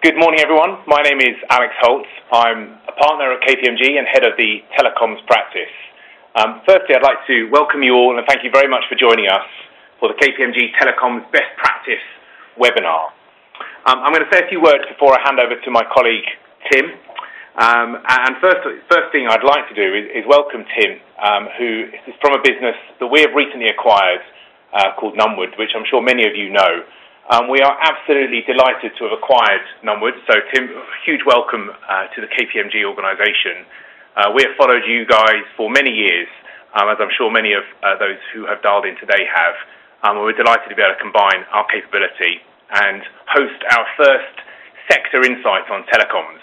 Good morning, everyone. My name is Alex Holt. I'm a partner at KPMG and head of the telecoms practice. Um, firstly, I'd like to welcome you all and thank you very much for joining us for the KPMG Telecoms Best Practice webinar. Um, I'm going to say a few words before I hand over to my colleague Tim. Um, and first, first thing I'd like to do is, is welcome Tim, um, who is from a business that we have recently acquired uh, called Nunwood, which I'm sure many of you know. Um, we are absolutely delighted to have acquired Nunwood. So, Tim, huge welcome uh, to the KPMG organisation. Uh, we have followed you guys for many years, um, as I'm sure many of uh, those who have dialed in today have. Um, we're delighted to be able to combine our capability and host our first sector insight on telecoms.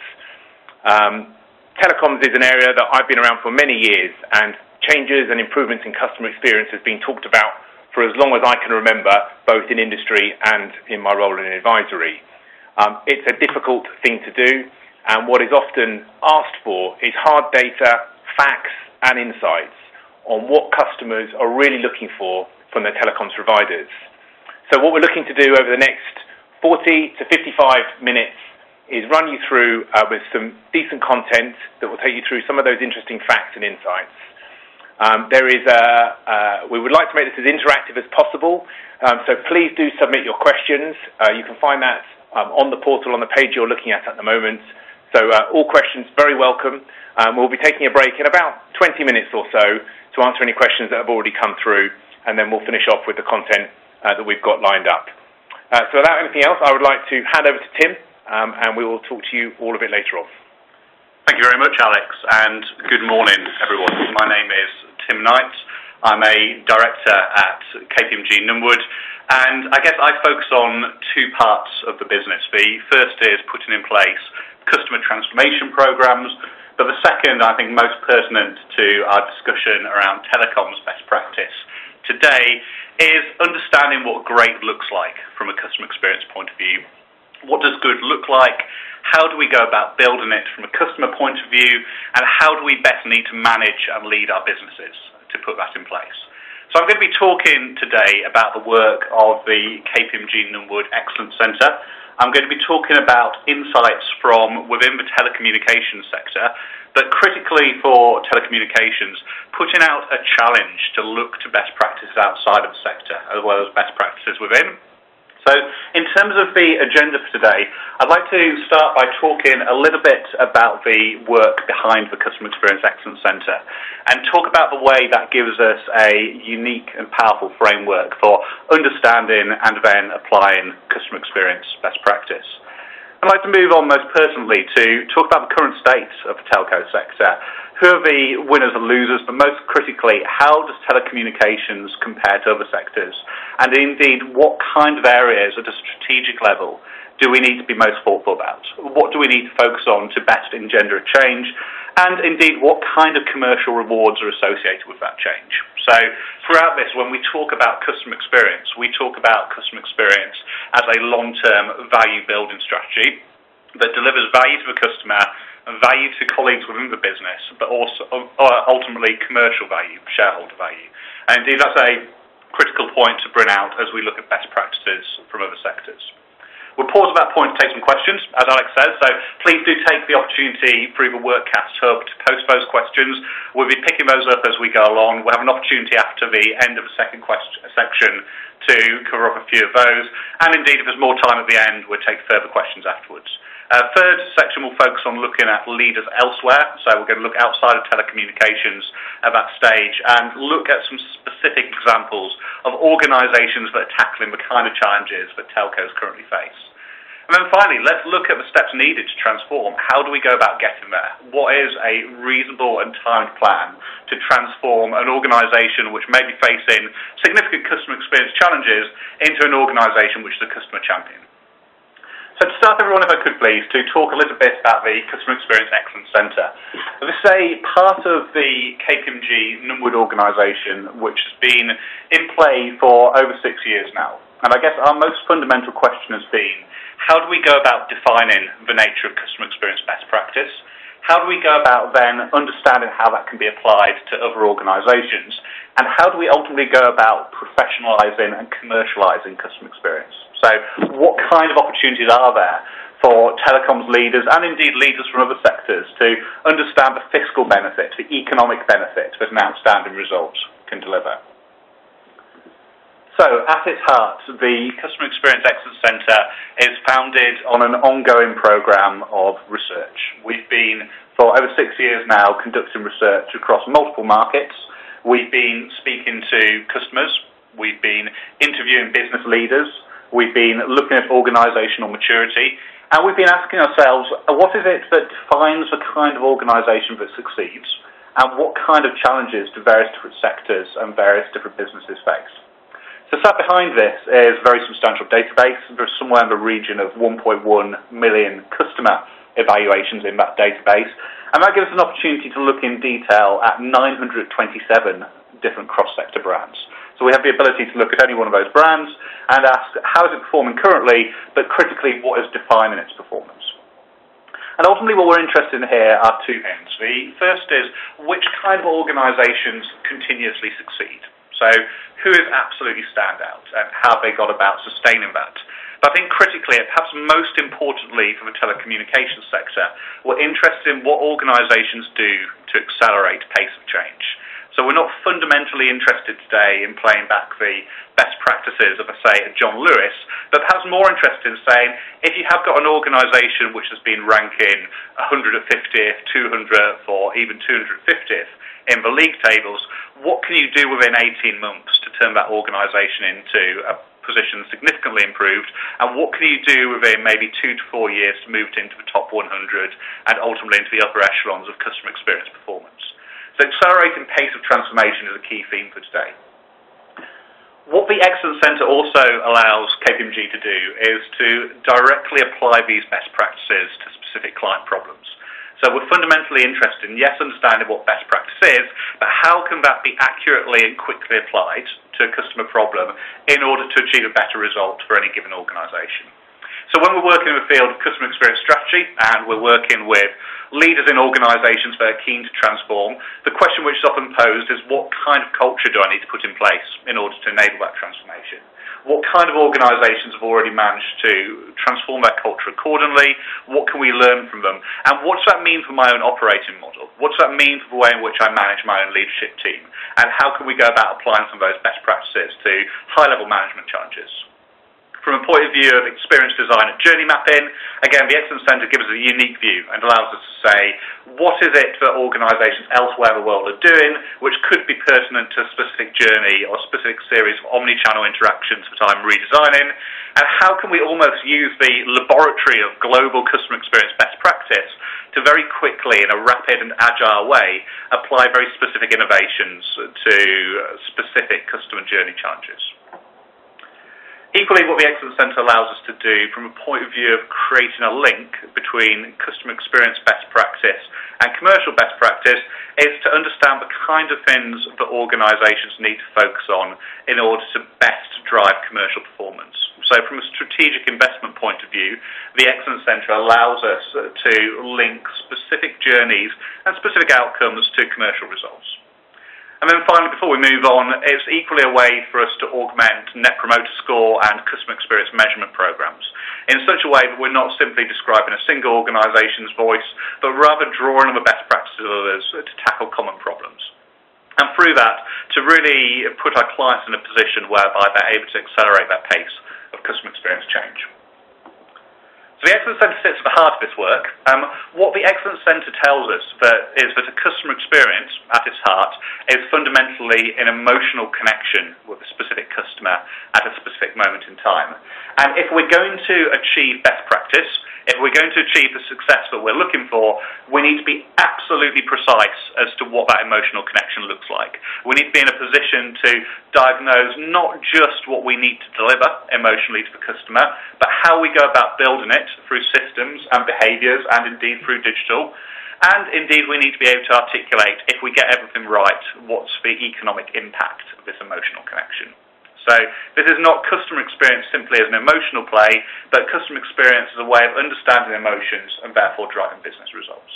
Um, telecoms is an area that I've been around for many years, and changes and improvements in customer experience has been talked about for as long as I can remember, both in industry and in my role in advisory. Um, it's a difficult thing to do, and what is often asked for is hard data, facts, and insights on what customers are really looking for from their telecoms providers. So, what we're looking to do over the next 40 to 55 minutes is run you through uh, with some decent content that will take you through some of those interesting facts and insights. Um, there is a, uh, we would like to make this as interactive as possible, um, so please do submit your questions. Uh, you can find that um, on the portal on the page you're looking at at the moment. So uh, all questions very welcome. Um, we'll be taking a break in about 20 minutes or so to answer any questions that have already come through, and then we'll finish off with the content uh, that we've got lined up. Uh, so without anything else, I would like to hand over to Tim, um, and we will talk to you all a bit later on. Thank you very much, Alex, and good morning, everyone. My name is Tim Knight. I'm a director at KPMG Nunwood, and I guess I focus on two parts of the business. The first is putting in place customer transformation programs, but the second, I think, most pertinent to our discussion around telecoms best practice today is understanding what great looks like from a customer experience point of view. What does good look like? How do we go about building it from a customer point of view? And how do we best need to manage and lead our businesses to put that in place? So I'm going to be talking today about the work of the KPMG Nunwood Excellence Centre. I'm going to be talking about insights from within the telecommunications sector, but critically for telecommunications, putting out a challenge to look to best practices outside of the sector as well as best practices within. So, in terms of the agenda for today, I'd like to start by talking a little bit about the work behind the Customer Experience Excellence Centre and talk about the way that gives us a unique and powerful framework for understanding and then applying customer experience best practice. I'd like to move on most personally to talk about the current state of the telco sector who are the winners and losers, but most critically, how does telecommunications compare to other sectors? And indeed, what kind of areas at a strategic level do we need to be most thoughtful about? What do we need to focus on to best engender a change? And indeed, what kind of commercial rewards are associated with that change? So, throughout this, when we talk about customer experience, we talk about customer experience as a long term value building strategy that delivers value to the customer and value to colleagues within the business, but also uh, ultimately commercial value, shareholder value. And indeed, that's a critical point to bring out as we look at best practices from other sectors. We'll pause at that point to take some questions, as Alex says, so please do take the opportunity through the Workcast Hub to post those questions. We'll be picking those up as we go along. We'll have an opportunity after the end of the second question, section to cover up a few of those. And indeed, if there's more time at the end, we'll take further questions afterwards. Uh, third section will focus on looking at leaders elsewhere. So we're going to look outside of telecommunications at that stage and look at some specific examples of organisations that are tackling the kind of challenges that telcos currently face. And then finally, let's look at the steps needed to transform. How do we go about getting there? What is a reasonable and timed plan to transform an organisation which may be facing significant customer experience challenges into an organisation which is a customer champion? So to start, everyone, if I could please, to talk a little bit about the Customer Experience Excellence Centre. This is a part of the KPMG Nunwood organisation which has been in play for over six years now. And I guess our most fundamental question has been, how do we go about defining the nature of customer experience best practice? How do we go about then understanding how that can be applied to other organisations? And how do we ultimately go about professionalising and commercialising customer experience? So, what kind of opportunities are there for telecoms leaders and indeed leaders from other sectors to understand the fiscal benefit, the economic benefit that an outstanding result can deliver. So, at its heart, the Customer Experience Excellence Centre is founded on an ongoing programme of research. We've been, for over six years now, conducting research across multiple markets. We've been speaking to customers, we've been interviewing business leaders, we've been looking at organisational maturity, and we've been asking ourselves what is it that defines the kind of organisation that succeeds, and what kind of challenges do various different sectors and various different businesses face. So sat behind this is a very substantial database. There's somewhere in the region of 1.1 million customer evaluations in that database. And that gives us an opportunity to look in detail at 927 different cross-sector brands. So we have the ability to look at any one of those brands and ask how is it performing currently, but critically what is defining its performance. And ultimately what we're interested in here are two things. The first is which kind of organisations continuously succeed. So who is absolutely standout and how have they got about sustaining that. But I think critically, and perhaps most importantly for the telecommunications sector, we're interested in what organisations do to accelerate pace of change. So we're not fundamentally interested today in playing back the best practices of, say, John Lewis, but perhaps more interested in saying if you have got an organisation which has been ranking 150th, 200th, or even 250th in the league tables, what can you do within 18 months to turn that organisation into a position significantly improved, and what can you do within maybe two to four years to move it into the top 100 and ultimately into the upper echelons of customer experience performance? So accelerating pace of transformation is a key theme for today. What the Excellence Centre also allows KPMG to do is to directly apply these best practices to specific client problems. So we're fundamentally interested in, yes, understanding what best practice is, but how can that be accurately and quickly applied to a customer problem in order to achieve a better result for any given organisation. So when we're working in the field of customer experience strategy and we're working with leaders in organisations that are keen to transform, the question which is often posed is what kind of culture do I need to put in place in order to enable that transformation? what kind of organisations have already managed to transform their culture accordingly? What can we learn from them? And what does that mean for my own operating model? What does that mean for the way in which I manage my own leadership team? And how can we go about applying some of those best practices to high level management challenges? From a point of view of experience design and journey mapping, again, the Excellence Centre gives us a unique view and allows us to say, what is it that organisations elsewhere in the world are doing, which could be pertinent to a specific journey or specific series of omni-channel interactions that I'm redesigning, and how can we almost use the laboratory of global customer experience best practice to very quickly, in a rapid and agile way, apply very specific innovations to specific customer journey challenges. Equally, what the Excellence Centre allows us to do from a point of view of creating a link between customer experience best practice and commercial best practice is to understand the kind of things that organisations need to focus on in order to best drive commercial performance. So from a strategic investment point of view, the Excellence Centre allows us to link specific journeys and specific outcomes to commercial results. And then finally, before we move on, it's equally a way for us to augment Net Promoter Score and customer experience measurement programs in such a way that we're not simply describing a single organisation's voice, but rather drawing on the best practices of others to tackle common problems. And through that, to really put our clients in a position whereby they're able to accelerate that pace of customer experience change. So the Excellence Centre sits at the heart of this work. Um, what the Excellence Centre tells us that is that a customer experience at its heart is fundamentally an emotional connection with a specific customer at a specific moment in time. And if we're going to achieve best practice, if we're going to achieve the success that we're looking for, we need to be absolutely precise as to what that emotional connection looks like. We need to be in a position to diagnose not just what we need to deliver emotionally to the customer, but how we go about building it through systems and behaviours and indeed through digital. And indeed, we need to be able to articulate, if we get everything right, what's the economic impact of this emotional connection. So this is not customer experience simply as an emotional play, but customer experience as a way of understanding emotions and therefore driving business results.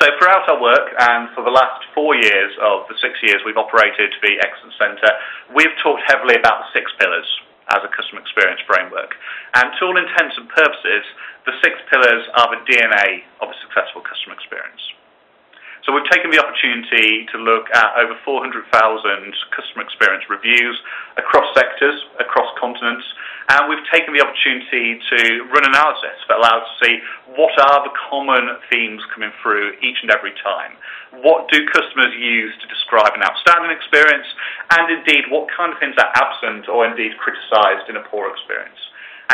So throughout our work, and for the last four years of the six years we've operated the Excellence Centre, we've talked heavily about the six pillars as a customer experience framework. And to all intents and purposes, the six pillars are the DNA of a successful customer experience. So we've taken the opportunity to look at over 400,000 customer experience reviews across sectors, across continents, and we've taken the opportunity to run analysis that allows us to see what are the common themes coming through each and every time. What do customers use to describe an outstanding experience, and indeed what kind of things are absent or indeed criticised in a poor experience.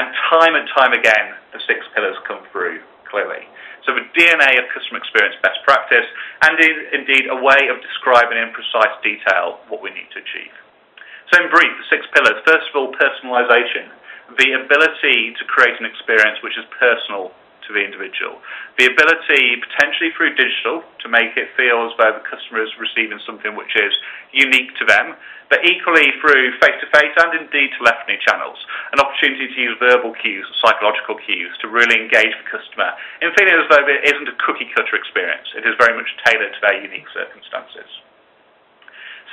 And time and time again, the six pillars come through clearly. So the DNA of customer experience best practice, and is indeed a way of describing in precise detail what we need to achieve. So in brief, the six pillars. First of all, personalisation. The ability to create an experience which is personal to the individual. The ability, potentially through digital, to make it feel as though the customer is receiving something which is unique to them, but equally through face-to-face and indeed telephony channels. An opportunity to use verbal cues, psychological cues, to really engage the customer in feeling as though it isn't a cookie-cutter experience. It is very much tailored to their unique circumstances.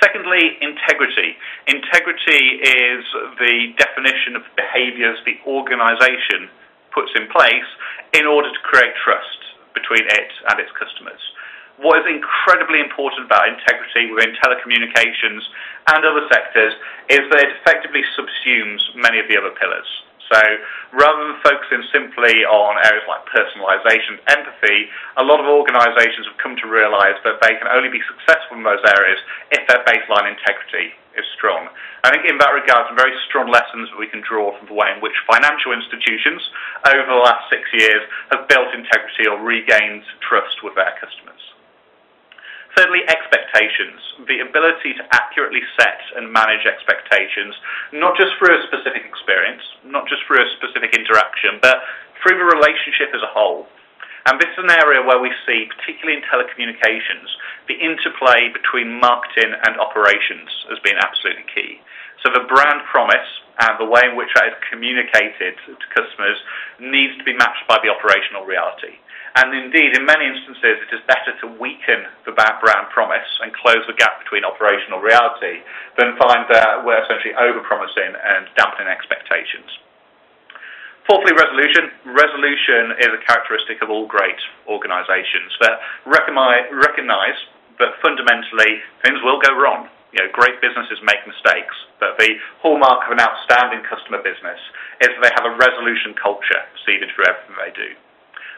Secondly, integrity. Integrity is the definition of behaviours the organisation puts in place in order to create trust between it and its customers. What is incredibly important about integrity within telecommunications and other sectors is that it effectively subsumes many of the other pillars. So rather than focusing simply on areas like personalisation, empathy, a lot of organisations have come to realise that they can only be successful in those areas if their baseline integrity is strong. I think in that regard, some very strong lessons that we can draw from the way in which financial institutions over the last six years have built integrity or regained trust with their customers. Thirdly, expectations. The ability to accurately set and manage expectations, not just through a specific experience, not just through a specific interaction, but through the relationship as a whole. And this is an area where we see, particularly in telecommunications, the interplay between marketing and operations as being absolutely key. So the brand promise and the way in which that is communicated to customers needs to be matched by the operational reality. And indeed, in many instances, it is better to weaken the brand promise and close the gap between operational reality than find that we're essentially over-promising and dampening expectations. Fourthly, resolution. Resolution is a characteristic of all great organisations that recognise that fundamentally things will go wrong. You know, great businesses make mistakes, but the hallmark of an outstanding customer business is that they have a resolution culture seeded through everything they do.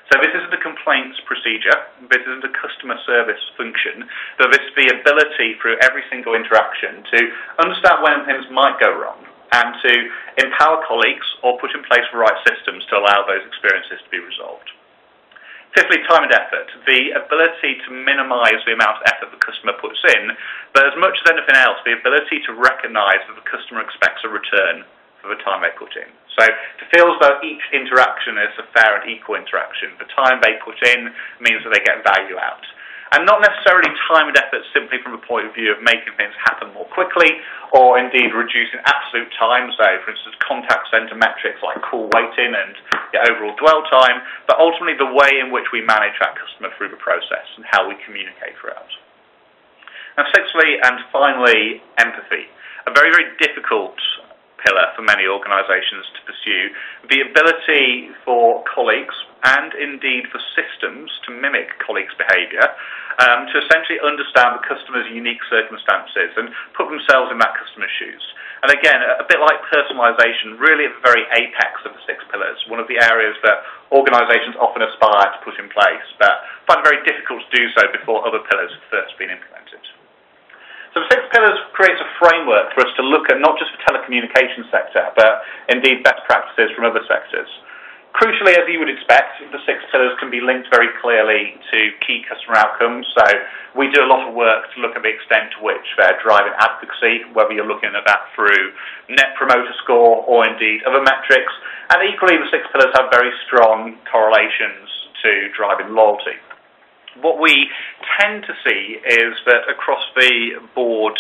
So this isn't a complaints procedure, this isn't a customer service function, but this is the ability through every single interaction to understand when things might go wrong and to empower colleagues or put in place the right systems to allow those experiences to be resolved. Fifthly, time and effort. The ability to minimise the amount of effort the customer puts in, but as much as anything else, the ability to recognise that the customer expects a return for the time they put in. So to feel as though each interaction is a fair and equal interaction. The time they put in means that they get value out. And not necessarily time and effort simply from a point of view of making things happen more quickly or indeed reducing absolute time, so for instance contact centre metrics like call waiting and the overall dwell time, but ultimately the way in which we manage that customer through the process and how we communicate throughout. And sixthly and finally, empathy. A very, very difficult pillar for many organisations to pursue, the ability for colleagues and indeed for systems to mimic colleagues' behaviour, um, to essentially understand the customer's unique circumstances and put themselves in that customer's shoes. And again, a bit like personalisation, really at the very apex of the six pillars, one of the areas that organisations often aspire to put in place, but find it very difficult to do so before other pillars have first been implemented. So the six pillars creates a framework for us to look at not just the telecommunications sector, but indeed best practices from other sectors. Crucially, as you would expect, the six pillars can be linked very clearly to key customer outcomes. So we do a lot of work to look at the extent to which they're driving advocacy, whether you're looking at that through net promoter score or indeed other metrics. And equally, the six pillars have very strong correlations to driving loyalty what we tend to see is that across the board,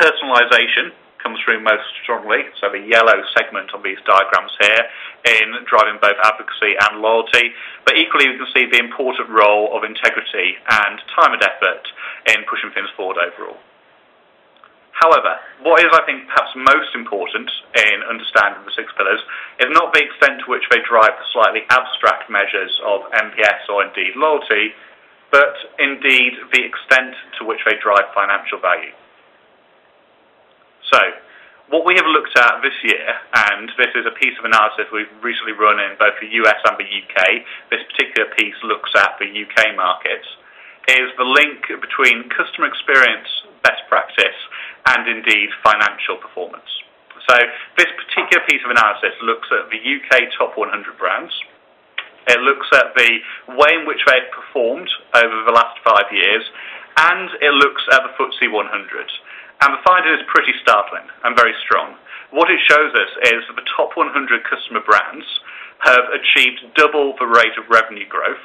personalisation comes through most strongly. So the yellow segment on these diagrams here in driving both advocacy and loyalty. But equally, we can see the important role of integrity and time and effort in pushing things forward overall. However, what is, I think, perhaps most important in understanding the six pillars is not the extent to which they drive the slightly abstract measures of NPS or indeed loyalty, but indeed the extent to which they drive financial value. So, what we have looked at this year, and this is a piece of analysis we've recently run in both the US and the UK, this particular piece looks at the UK markets, is the link between customer experience best practice and indeed financial performance. So this particular piece of analysis looks at the UK top 100 brands. It looks at the way in which they've performed over the last five years, and it looks at the FTSE 100. And the finding is pretty startling and very strong. What it shows us is that the top 100 customer brands have achieved double the rate of revenue growth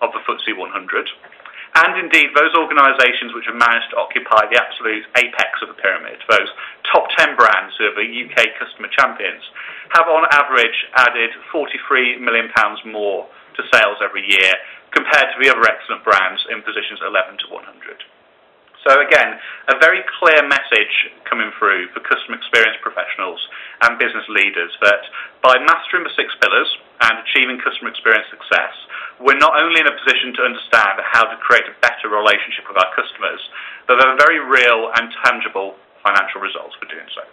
of the FTSE 100 and indeed those organisations which have managed to occupy the absolute apex of the pyramid, those top 10 brands who are the UK customer champions, have on average added £43 million more to sales every year compared to the other excellent brands in positions 11 to 100. So again, a very clear message coming through for customer experience professionals and business leaders that by mastering the six pillars and achieving customer experience success, we're not only in a position to understand how to create a better relationship with our customers, but there are very real and tangible financial results for doing so.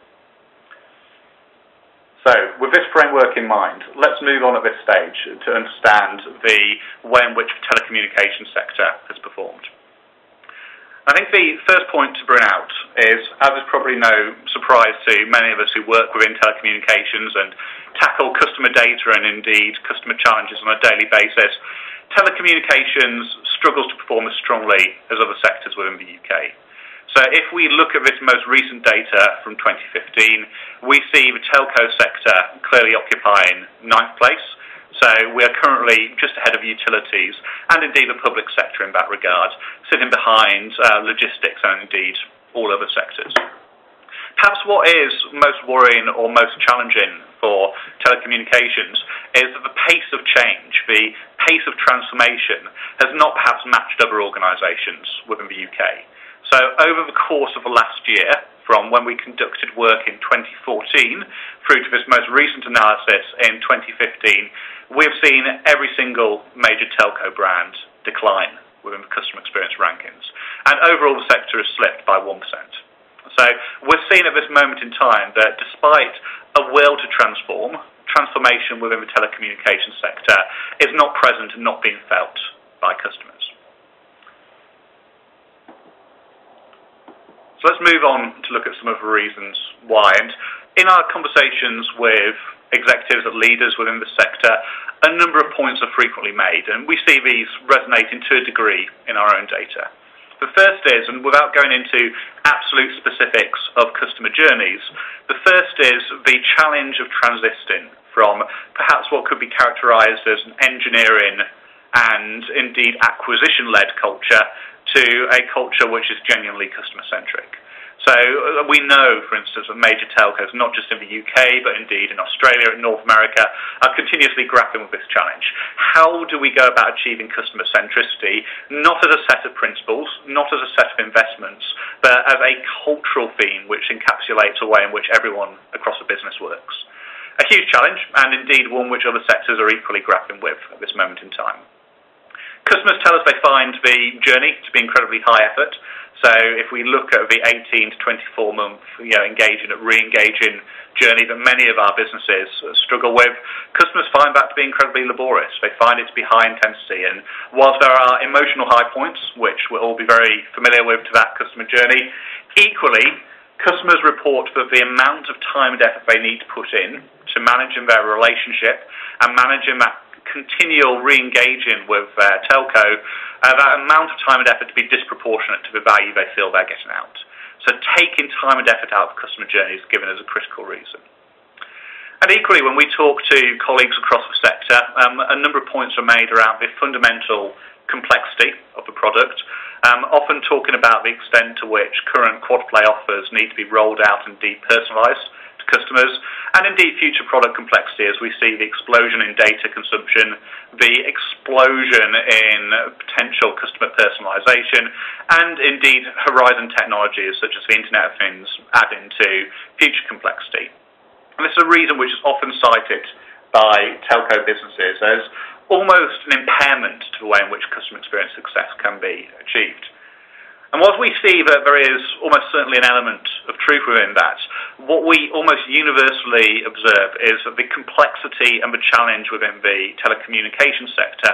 So, with this framework in mind, let's move on at this stage to understand the way in which the telecommunications sector has performed. I think the first point to bring out is, as is probably no surprise to many of us who work within telecommunications and tackle customer data and indeed customer challenges on a daily basis, telecommunications struggles to perform as strongly as other sectors within the UK. So if we look at this most recent data from 2015, we see the telco sector clearly occupying ninth place we are currently just ahead of utilities and indeed the public sector in that regard, sitting behind uh, logistics and indeed all other sectors. Perhaps what is most worrying or most challenging for telecommunications is that the pace of change, the pace of transformation, has not perhaps matched other organisations within the UK. So over the course of the last year, from when we conducted work in 2014 through to this most recent analysis in 2015, we've seen every single major telco brand decline within the customer experience rankings. And overall, the sector has slipped by 1%. So we're seeing at this moment in time that despite a will to transform, transformation within the telecommunications sector is not present and not being felt by customers. So let's move on to look at some of the reasons why. And in our conversations with executives and leaders within the sector, a number of points are frequently made, and we see these resonating to a degree in our own data. The first is, and without going into absolute specifics of customer journeys, the first is the challenge of transiting from perhaps what could be characterized as an engineering and indeed acquisition led culture to a culture which is genuinely customer centric. So uh, we know, for instance, that major telcos, not just in the UK, but indeed in Australia and North America, are continuously grappling with this challenge. How do we go about achieving customer centricity, not as a set of principles, not as a set of investments, but as a cultural theme which encapsulates a way in which everyone across the business works? A huge challenge, and indeed one which other sectors are equally grappling with at this moment in time. Customers tell us they find the journey to be incredibly high effort. So if we look at the 18 to 24 month, you know, engaging, re-engaging journey that many of our businesses struggle with, customers find that to be incredibly laborious. They find it to be high intensity. And whilst there are emotional high points, which we'll all be very familiar with to that customer journey, equally, customers report that the amount of time and effort they need to put in to managing their relationship and managing that continual re-engaging with uh, telco, uh, that amount of time and effort to be disproportionate to the value they feel they're getting out. So taking time and effort out of customer journeys is given as a critical reason. And equally, when we talk to colleagues across the sector, um, a number of points are made around the fundamental complexity of the product, um, often talking about the extent to which current quad play offers need to be rolled out and depersonalised customers, and indeed future product complexity as we see the explosion in data consumption, the explosion in potential customer personalization, and indeed horizon technologies such as the Internet of Things add into future complexity. And this is a reason which is often cited by telco businesses as almost an impairment to the way in which customer experience success can be achieved. And whilst we see that there is almost certainly an element of truth within that, what we almost universally observe is that the complexity and the challenge within the telecommunications sector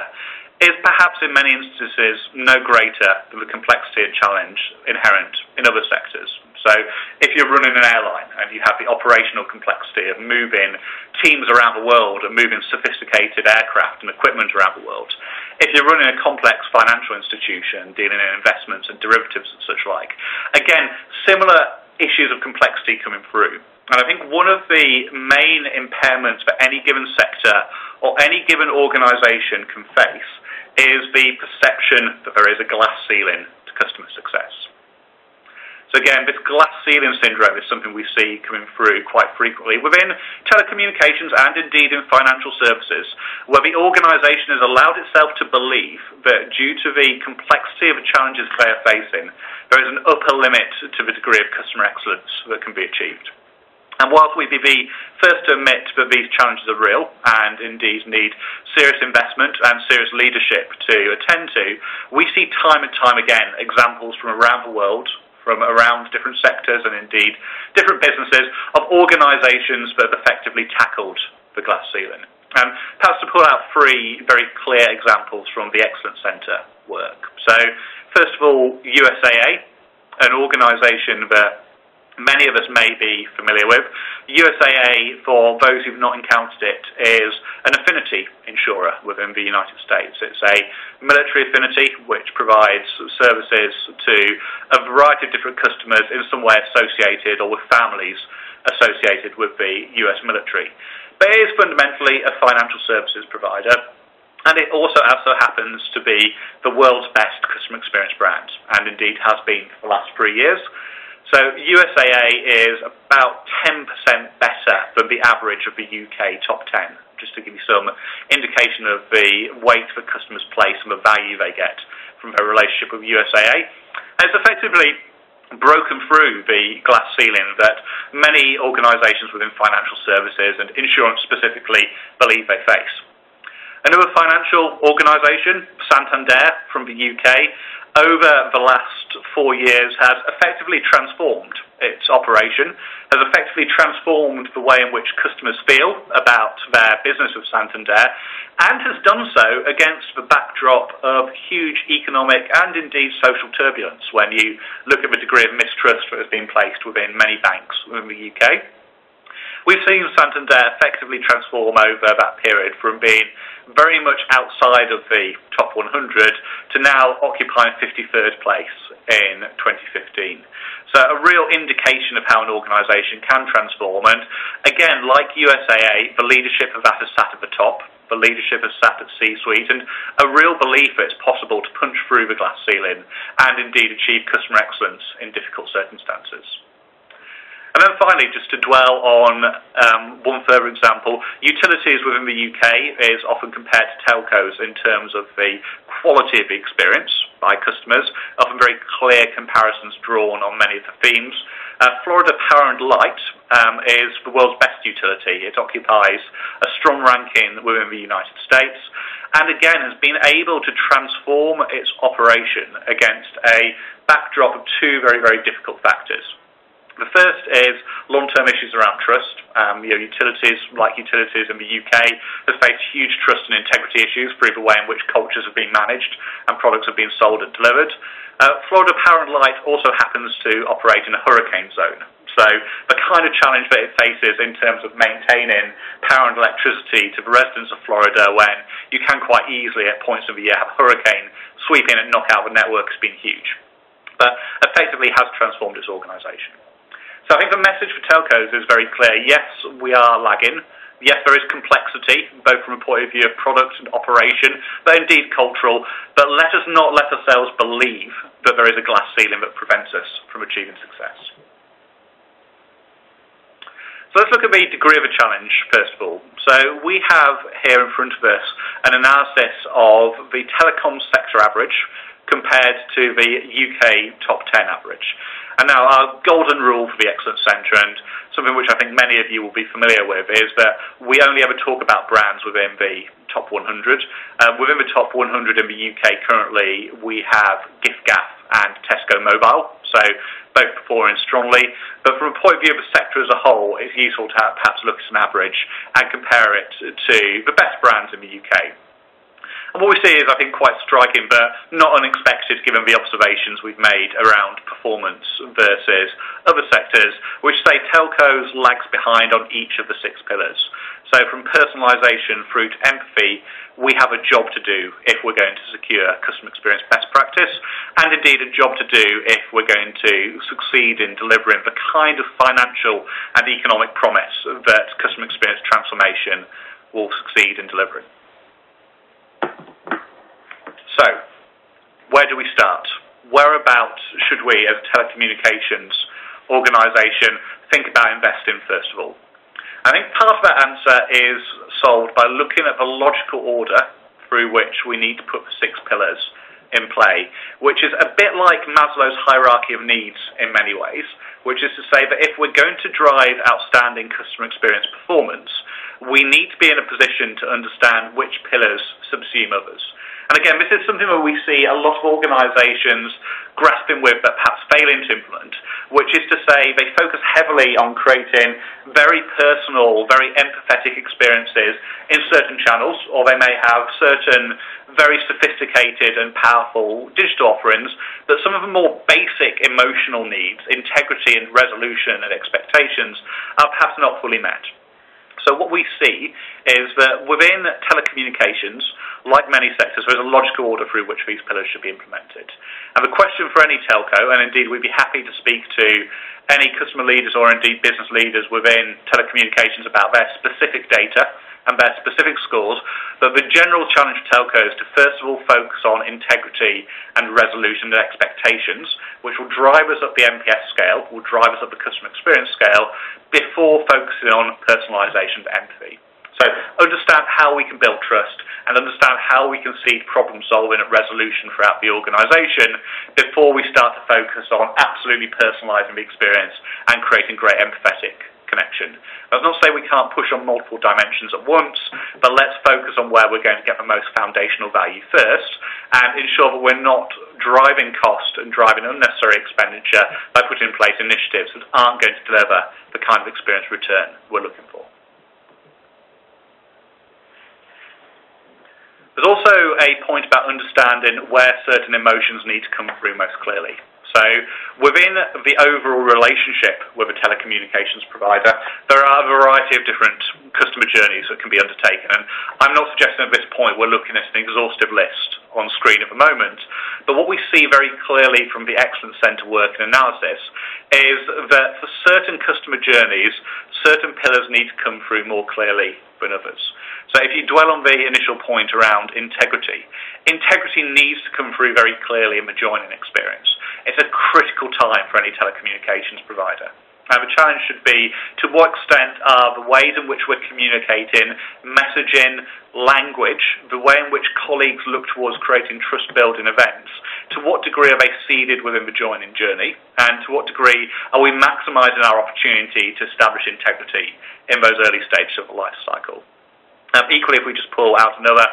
is perhaps in many instances no greater than the complexity and challenge inherent in other sectors. So if you're running an airline and you have the operational complexity of moving teams around the world and moving sophisticated aircraft and equipment around the world, if you're running a complex financial institution dealing in investments and derivatives and such like, again, similar issues of complexity coming through. And I think one of the main impairments that any given sector or any given organisation can face is the perception that there is a glass ceiling to customer success. So again, this glass ceiling syndrome is something we see coming through quite frequently within telecommunications and indeed in financial services, where the organisation has allowed itself to believe that due to the complexity of the challenges they are facing, there is an upper limit to the degree of customer excellence that can be achieved. And whilst we'd be the first to admit that these challenges are real and indeed need serious investment and serious leadership to attend to, we see time and time again examples from around the world from around different sectors and indeed different businesses of organisations that have effectively tackled the glass ceiling. And perhaps to pull out three very clear examples from the Excellence Centre work. So, first of all, USAA, an organisation that many of us may be familiar with. USAA, for those who've not encountered it, is an affinity insurer within the United States. It's a military affinity which provides services to a variety of different customers in some way associated or with families associated with the US military. But it is fundamentally a financial services provider and it also also happens to be the world's best customer experience brand, and indeed has been for the last three years. So USAA is about 10% better than the average of the UK top 10, just to give you some indication of the weight that customers place and the value they get from their relationship with USAA. And it's effectively broken through the glass ceiling that many organisations within financial services and insurance specifically believe they face. Another financial organisation, Santander from the UK, over the last four years has effectively transformed its operation, has effectively transformed the way in which customers feel about their business with Santander, and has done so against the backdrop of huge economic and indeed social turbulence when you look at the degree of mistrust that has been placed within many banks in the UK. We've seen Santander effectively transform over that period from being very much outside of the top 100 to now occupying 53rd place in 2015. So a real indication of how an organisation can transform. And again, like USAA, the leadership of that has sat at the top. The leadership has sat at C-suite and a real belief that it's possible to punch through the glass ceiling and indeed achieve customer excellence in difficult circumstances. And then finally, just to dwell on um, one further example, utilities within the UK is often compared to telcos in terms of the quality of the experience by customers, often very clear comparisons drawn on many of the themes. Uh, Florida Power and Light um, is the world's best utility. It occupies a strong ranking within the United States and again has been able to transform its operation against a backdrop of two very, very difficult factors. The first is long-term issues around trust. Um, you know, utilities, like utilities in the UK, have faced huge trust and integrity issues through the way in which cultures have been managed and products have been sold and delivered. Uh, Florida Power and Light also happens to operate in a hurricane zone. So the kind of challenge that it faces in terms of maintaining power and electricity to the residents of Florida when you can quite easily at points of the year have a hurricane sweep in and knock out the network has been huge. But effectively has transformed its organisation. So I think the message for telcos is very clear. Yes, we are lagging. Yes, there is complexity, both from a point of view of product and operation, but indeed cultural. But let us not let ourselves believe that there is a glass ceiling that prevents us from achieving success. So let's look at the degree of a challenge, first of all. So we have here in front of us an analysis of the telecom sector average compared to the UK top 10 average. And now our golden rule for the Excellence Centre, and something which I think many of you will be familiar with, is that we only ever talk about brands within the top 100. Um, within the top 100 in the UK currently, we have giffgaff and Tesco Mobile. So both performing strongly. But from a point of view of the sector as a whole, it's useful to perhaps look at an average and compare it to the best brands in the UK. What we see is, I think, quite striking, but not unexpected given the observations we've made around performance versus other sectors, which say telcos lags behind on each of the six pillars. So from personalisation through to empathy, we have a job to do if we're going to secure customer experience best practice, and indeed a job to do if we're going to succeed in delivering the kind of financial and economic promise that customer experience transformation will succeed in delivering. So, where do we start? Whereabouts should we, as a telecommunications organisation, think about investing first of all? I think part of that answer is solved by looking at the logical order through which we need to put the six pillars in play, which is a bit like Maslow's hierarchy of needs in many ways, which is to say that if we're going to drive outstanding customer experience performance, we need to be in a position to understand which pillars subsume others. And again, this is something that we see a lot of organisations grasping with but perhaps failing to implement, which is to say they focus heavily on creating very personal, very empathetic experiences in certain channels, or they may have certain very sophisticated and powerful digital offerings, but some of the more basic emotional needs, integrity and resolution and expectations, are perhaps not fully met. So what we see is that within telecommunications, like many sectors, there is a logical order through which these pillars should be implemented. And the question for any telco, and indeed we'd be happy to speak to any customer leaders or indeed business leaders within telecommunications about their specific data and their specific scores, but the general challenge for telcos is to first of all focus on integrity and resolution and expectations, which will drive us up the NPS scale, will drive us up the customer experience scale, before focusing on personalisation and empathy. So understand how we can build trust and understand how we can see problem solving and resolution throughout the organisation before we start to focus on absolutely personalising the experience and creating great empathetic connection. That's not to say we can't push on multiple dimensions at once, but let's focus on where we're going to get the most foundational value first and ensure that we're not driving cost and driving unnecessary expenditure by putting in place initiatives that aren't going to deliver the kind of experience return we're looking for. There's also a point about understanding where certain emotions need to come through most clearly. So within the overall relationship with a telecommunications provider, there are a variety of different customer journeys that can be undertaken. And I'm not suggesting at this point we're looking at an exhaustive list on screen at the moment. But what we see very clearly from the Excellence Centre work and analysis is that for certain customer journeys, certain pillars need to come through more clearly than others. So if you dwell on the initial point around integrity, integrity needs to come through very clearly in the joining experience. It's a critical time for any telecommunications provider. Now, the challenge should be to what extent are the ways in which we're communicating, messaging, language, the way in which colleagues look towards creating trust building events, to what degree are they seeded within the joining journey, and to what degree are we maximising our opportunity to establish integrity in those early stages of the life cycle. Um, equally, if we just pull out another,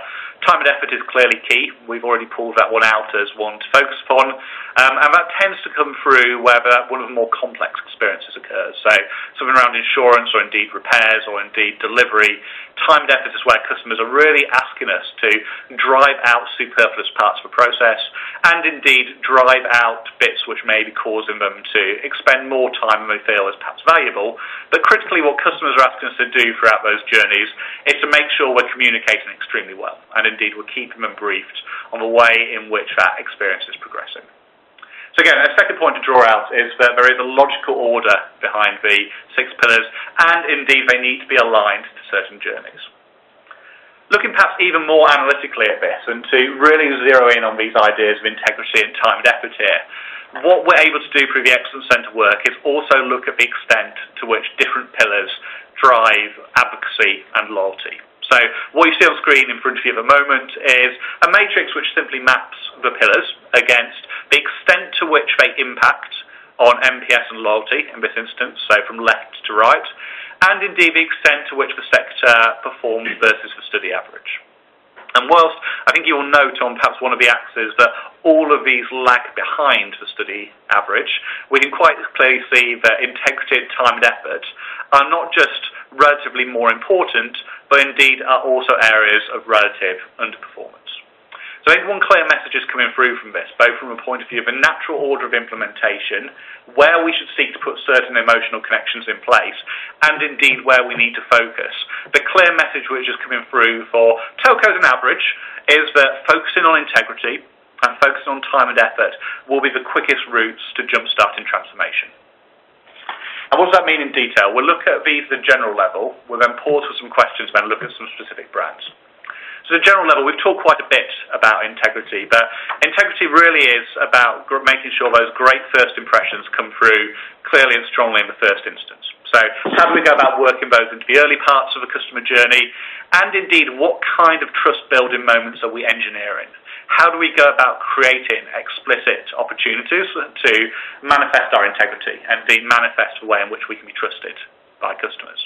time and effort is clearly key. We've already pulled that one out as one to focus upon, um, and that tends to come through where one of the more complex experiences occurs. So something around insurance, or indeed repairs, or indeed delivery. Time and effort is where customers are really asking us to drive out superfluous parts of the process, and indeed drive out bits which may be causing them to expend more time than they feel is perhaps valuable. But critically, what customers are asking us to do throughout those journeys is to make sure we're communicating extremely well, and indeed we're keeping them briefed on the way in which that experience is progressing. So again, a second point to draw out is that there is a logical order behind the six pillars, and indeed they need to be aligned to certain journeys. Looking perhaps even more analytically at this, and to really zero in on these ideas of integrity and time and effort here, what we're able to do through the Excellence Centre work is also look at the extent to which different pillars drive advocacy and loyalty. So what you see on screen in front of you at the moment is a matrix which simply maps the pillars against the extent to which they impact on NPS and loyalty in this instance, so from left to right, and indeed the extent to which the sector performs versus the study average. And whilst I think you will note on perhaps one of the axes that all of these lag behind the study average, we can quite clearly see that integrity, time and effort are not just relatively more important, but indeed are also areas of relative underperformance. So I think one clear message is coming through from this, both from a point of view of a natural order of implementation, where we should seek to put certain emotional connections in place, and indeed where we need to focus. The clear message which is coming through for telcos on average is that focusing on integrity and focusing on time and effort will be the quickest routes to jumpstarting transformation. And what does that mean in detail? We'll look at these at the general level. We'll then pause for some questions, then look at some specific brands. So the general level, we've talked quite a bit about integrity, but integrity really is about making sure those great first impressions come through clearly and strongly in the first instance. So how do we go about working those into the early parts of the customer journey? And indeed, what kind of trust building moments are we engineering? How do we go about creating explicit opportunities to manifest our integrity and indeed manifest the way in which we can be trusted by customers?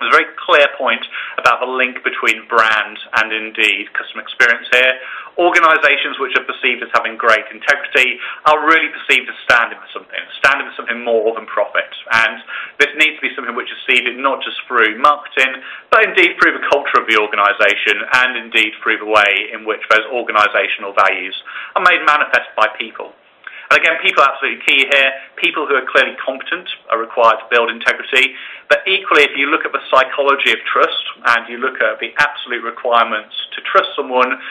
A very clear point about the link between brand and indeed customer experience here. Organisations which are perceived as having great integrity are really perceived as standing for something, standing for something more than profit. And this needs to be something which is seen not just through marketing, but indeed through the culture of the organisation and indeed through the way in which those organisational values are made manifest by people. And again, people are absolutely key here. People who are clearly competent are required to build integrity. But equally, if you look at the psychology of trust and you look at the absolute requirements to trust someone,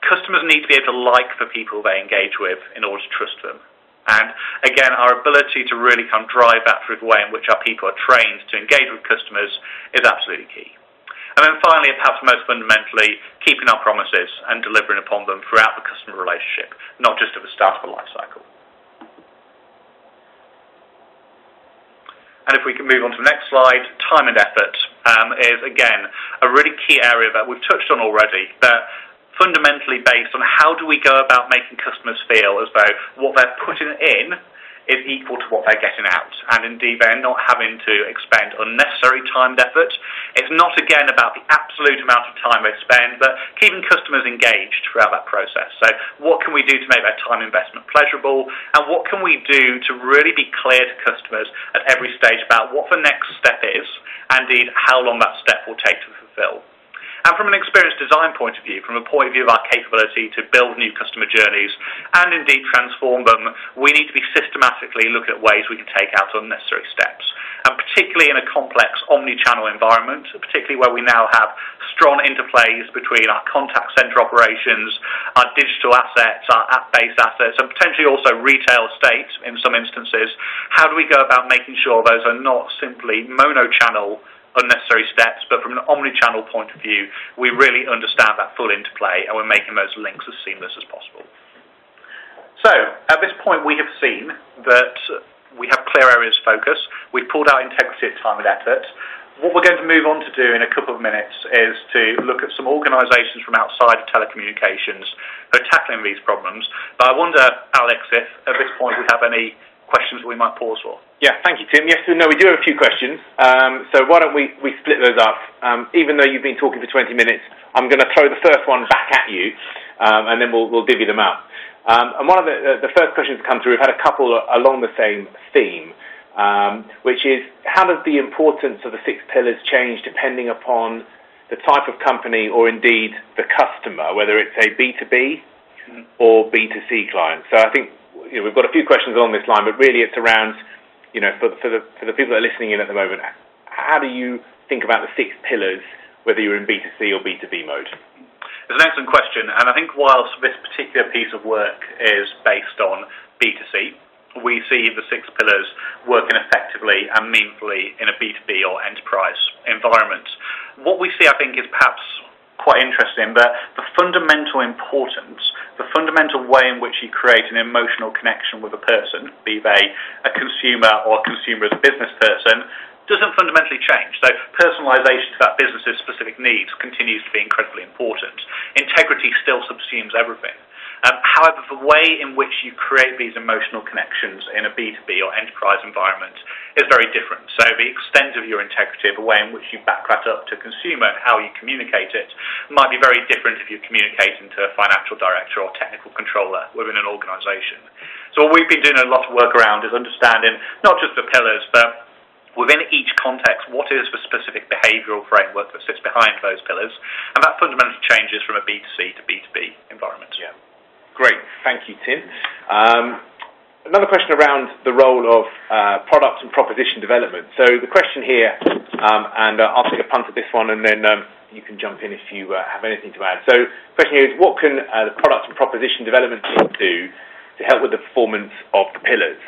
customers need to be able to like the people they engage with in order to trust them. And again, our ability to really kind of drive that through the way in which our people are trained to engage with customers is absolutely key. And then finally, perhaps most fundamentally, keeping our promises and delivering upon them throughout the customer relationship, not just at the start of the life cycle. And if we can move on to the next slide, time and effort um, is again a really key area that we've touched on already. That fundamentally based on how do we go about making customers feel as though what they're putting in is equal to what they're getting out. And indeed, they're not having to expend unnecessary time and effort. It's not, again, about the absolute amount of time they spend, but keeping customers engaged throughout that process. So, what can we do to make that time investment pleasurable? And what can we do to really be clear to customers at every stage about what the next step is, and indeed, how long that step will take to fulfill? And from an experience design point of view, from a point of view of our capability to build new customer journeys and indeed transform them, we need to be systematically looking at ways we can take out unnecessary steps. And particularly in a complex omni-channel environment, particularly where we now have strong interplays between our contact center operations, our digital assets, our app-based assets, and potentially also retail estate in some instances, how do we go about making sure those are not simply mono-channel unnecessary steps, but from an omni-channel point of view, we really understand that full interplay and we're making those links as seamless as possible. So, at this point, we have seen that we have clear areas of focus. We've pulled out integrity, at time, and effort. What we're going to move on to do in a couple of minutes is to look at some organisations from outside of telecommunications who are tackling these problems. But I wonder, Alex, if at this point we have any questions that we might pause for. Yeah, thank you, Tim. Yes, no, we do have a few questions. Um, so why don't we, we split those up? Um, even though you've been talking for 20 minutes, I'm going to throw the first one back at you, um, and then we'll, we'll divvy them up. Um, and one of the, the first questions come through, we've had a couple along the same theme, um, which is how does the importance of the six pillars change depending upon the type of company or indeed the customer, whether it's a B2B mm-hmm. or B2C client? So I think you know, we've got a few questions along this line, but really it's around, you know, for, for, the, for the people that are listening in at the moment, how do you think about the six pillars, whether you're in B2C or B2B mode? It's an excellent question, and I think whilst this particular piece of work is based on B2C, we see the six pillars working effectively and meaningfully in a B2B or enterprise environment. What we see, I think, is perhaps quite interesting, that the fundamental importance the fundamental way in which you create an emotional connection with a person, be they a consumer or a consumer as a business person, doesn't fundamentally change. So personalisation to that business's specific needs continues to be incredibly important. Integrity still subsumes everything. Um, however, the way in which you create these emotional connections in a B2B or enterprise environment is very different. So the extent of your integrity, the way in which you back that up to consumer and how you communicate it might be very different if you're communicating to a financial director or technical controller within an organisation. So what we've been doing a lot of work around is understanding not just the pillars, but within each context, what is the specific behavioural framework that sits behind those pillars? And that fundamentally changes from a B2C to B2B environment. Yeah. Great. Thank you, Tim. Um, another question around the role of uh, product and proposition development. So the question here, um, and uh, I'll take a punt at this one, and then um, you can jump in if you uh, have anything to add. So the question here is, what can the product and proposition development team do to help with the performance of the pillars?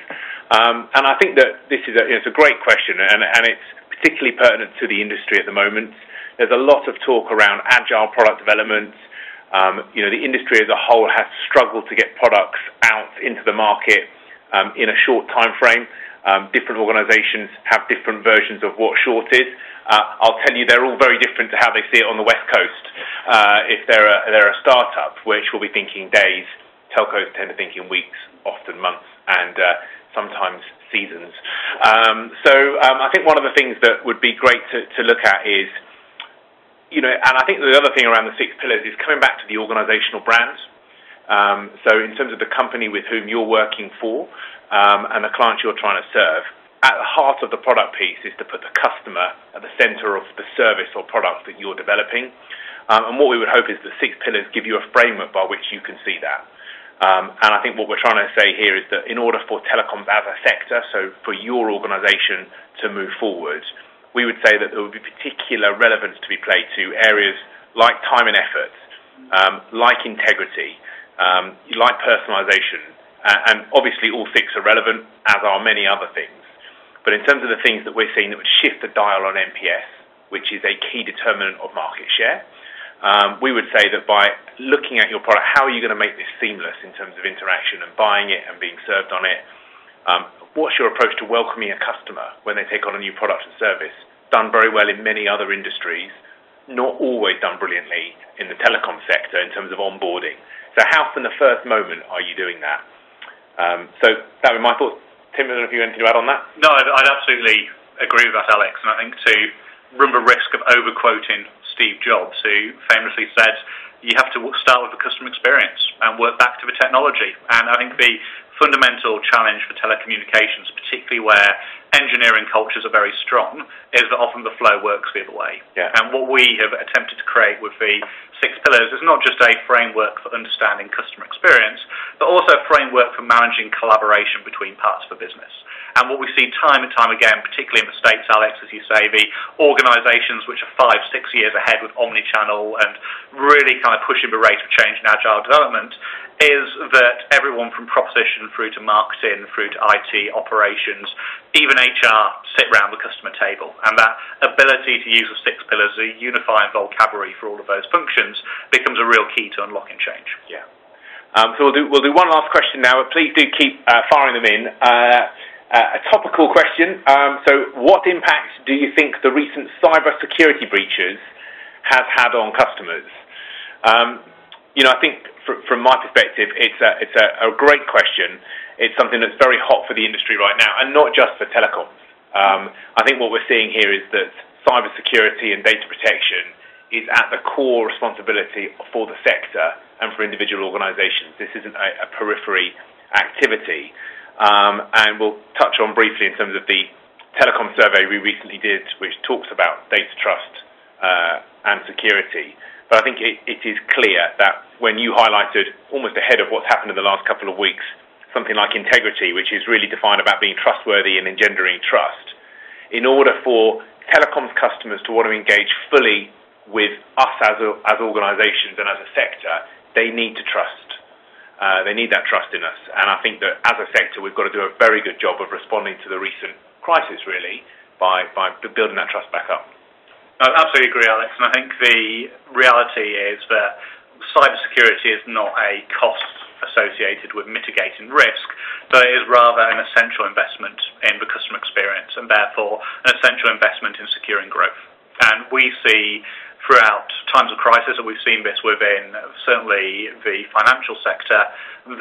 And I think that this is a, it's a great question, and, and it's particularly pertinent to the industry at the moment. There's a lot of talk around agile product development, you know, the industry as a whole has struggled to get products out into the market um, in a short time frame. Um, different organisations have different versions of what short is. Uh, I'll tell you, they're all very different to how they see it on the West Coast. Uh, if they're a, they're a startup, which will be thinking days, telcos tend to think in weeks, often months, and uh, sometimes seasons. Um, so um, I think one of the things that would be great to, to look at is you know, and I think the other thing around the six pillars is coming back to the organizational brand. Um, so in terms of the company with whom you're working for um, and the clients you're trying to serve, at the heart of the product piece is to put the customer at the center of the service or product that you're developing. Um, and what we would hope is the six pillars give you a framework by which you can see that. Um, and I think what we're trying to say here is that in order for telecoms as a sector, so for your organization to move forward, we would say that there would be particular relevance to be played to areas like time and effort, um, like integrity, um, like personalisation, uh, and obviously all six are relevant, as are many other things. But in terms of the things that we're seeing that would shift the dial on NPS, which is a key determinant of market share, um, we would say that by looking at your product, how are you going to make this seamless in terms of interaction and buying it and being served on it? Um, what's your approach to welcoming a customer when they take on a new product and service? Done very well in many other industries, not always done brilliantly in the telecom sector in terms of onboarding. So how from the first moment are you doing that? Um, so that would be my thoughts. Tim, know if you have anything to add on that? No, I'd, I'd absolutely agree with that, Alex. And I think to run the risk of overquoting Steve Jobs, who famously said, you have to start with the customer experience and work back to the technology. And I think the fundamental challenge for telecommunications, particularly where engineering cultures are very strong, is that often the flow works the other way. Yeah. And what we have attempted to create with the six pillars is not just a framework for understanding customer experience, but also a framework for managing collaboration between parts of a business. And what we see time and time again, particularly in the States, Alex, as you say, the organisations which are five, six years ahead with omni-channel and really kind of pushing the rate of change in agile development, is that everyone from proposition through to marketing, through to IT, operations, even HR sit around the customer table. And that ability to use the six pillars, a unifying vocabulary for all of those functions, becomes a real key to unlocking change. Yeah. Um, so we'll do, we'll do one last question now, but please do keep uh, firing them in. Uh, uh, a topical question. Um, so, what impact do you think the recent cyber security breaches has had on customers? Um, you know, I think from my perspective, it's a, it's a, a, great question. It's something that's very hot for the industry right now, and not just for telecoms. Um, I think what we're seeing here is that cyber security and data protection is at the core responsibility for the sector and for individual organisations. This isn't a, a periphery activity. Um, and we'll touch on briefly in terms of the telecom survey we recently did, which talks about data trust uh, and security. But I think it, it is clear that when you highlighted almost ahead of what's happened in the last couple of weeks, something like integrity, which is really defined about being trustworthy and engendering trust, in order for telecoms customers to want to engage fully with us as, a, as organisations and as a sector, they need to trust. Uh, they need that trust in us. And I think that as a sector, we've got to do a very good job of responding to the recent crisis, really, by, by building that trust back up. I absolutely agree, Alex. And I think the reality is that cybersecurity is not a cost associated with mitigating risk, but it is rather an essential investment in the customer experience and therefore an essential investment in securing growth. And we see throughout times of crisis, and we've seen this within certainly the financial sector,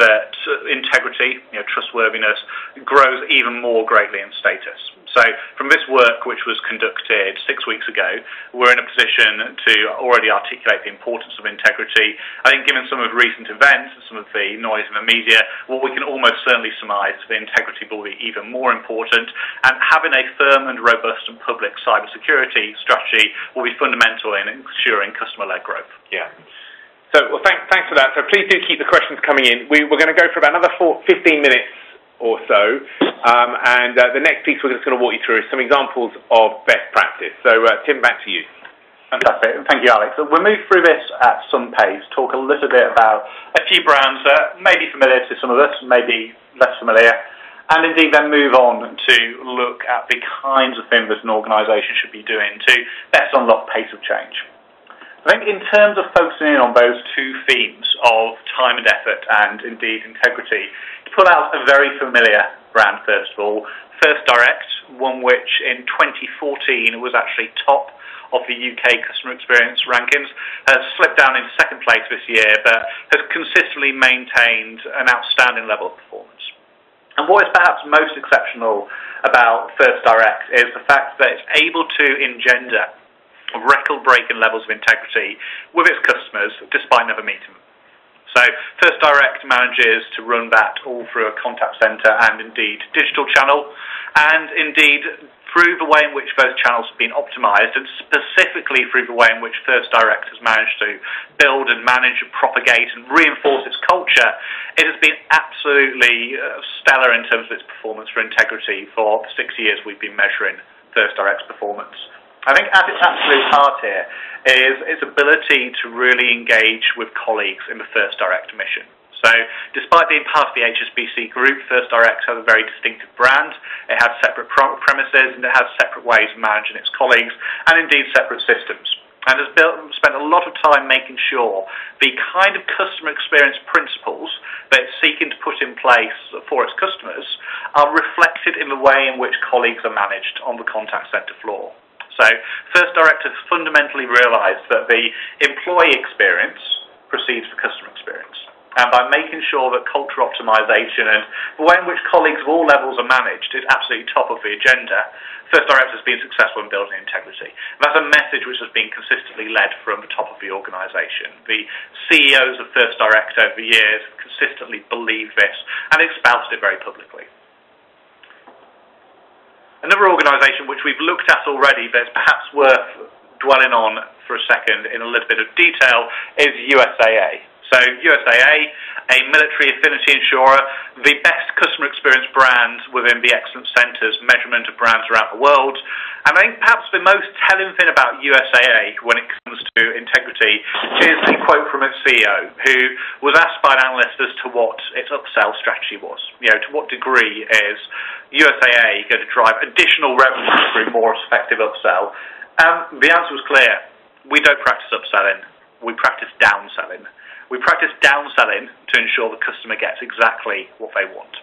that integrity, you know, trustworthiness grows even more greatly in status. So from this work, which was conducted six weeks ago, we're in a position to already articulate the importance of integrity. I think given some of recent events and some of the noise in the media, what we can almost certainly surmise the integrity will be even more important and having a firm and robust and public cybersecurity strategy will be fundamental in ensuring customer-led growth. Yeah. So, well, thank, thanks for that. So please do keep the questions coming in. We, are going to go for about another four, 15 minutes or so. Um, and uh, the next piece we're just going to walk you through is some examples of best practice. So, uh, Tim, back to you. Fantastic. Thank you, Alex. We'll move through this at some pace, talk a little bit about a few brands that may be familiar to some of us, maybe less familiar, and indeed then move on to look at the kinds of things that an organisation should be doing to best unlock pace of change. I think in terms of focusing in on those two themes of time and effort and indeed integrity, to pull out a very familiar brand first of all, First Direct, one which in 2014 was actually top of the UK customer experience rankings, has slipped down into second place this year, but has consistently maintained an outstanding level of performance. And what is perhaps most exceptional about First Direct is the fact that it's able to engender record-breaking levels of integrity with its customers despite never meeting them. So First Direct manages to run that all through a contact centre and indeed digital channel, and indeed through the way in which those channels have been optimised, and specifically through the way in which First Direct has managed to build and manage and propagate and reinforce its culture, it has been absolutely uh, stellar in terms of its performance for integrity for the six years we've been measuring First Direct's performance. I think at its absolute heart here is its ability to really engage with colleagues in the First Direct mission. So, despite being part of the HSBC group, First Direct has a very distinctive brand. It has separate premises and it has separate ways of managing its colleagues and indeed separate systems. And has built, spent a lot of time making sure the kind of customer experience principles that it's seeking to put in place for its customers are reflected in the way in which colleagues are managed on the contact centre floor. So First Direct has fundamentally realised that the employee experience precedes the customer experience. And by making sure that culture optimization and the way in which colleagues of all levels are managed is absolutely top of the agenda, First Direct has been successful in building integrity. And that's a message which has been consistently led from the top of the organisation. The CEOs of First Direct over the years have consistently believed this and espoused it very publicly. Another organisation which we've looked at already, but it's perhaps worth dwelling on for a second in a little bit of detail, is USAA. So USAA, a military affinity insurer, the best customer experience brand within the Excellence Centre's measurement of brands around the world. And I think perhaps the most telling thing about USAA when it comes to integrity is a quote from its CEO, who was asked by an analyst as to what its upsell strategy was. You know, to what degree is USAA going to drive additional revenue through more effective upsell? Um, the answer was clear. We don't practice upselling. We practice downselling. We practice downselling to ensure the customer gets exactly what they want.